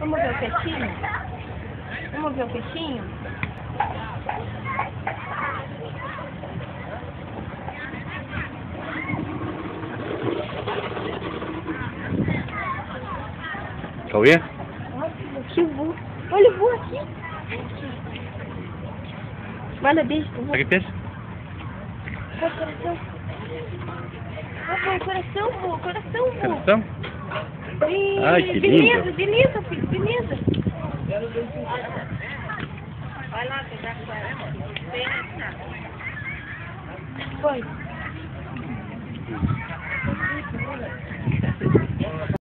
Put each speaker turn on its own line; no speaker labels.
Vamos ver o peixinho? Vamos ver o peixinho?
Quer?
Nossa, que voa. Olha, voa aqui. Manda beijo pro vô.
Aqui peixe?
Vai, coração. Vai, coração, vô. Coração, vô.
Coração? Ai, que
beleza,
lindo.
beleza, filho, beleza. Vai lá pegar Foi.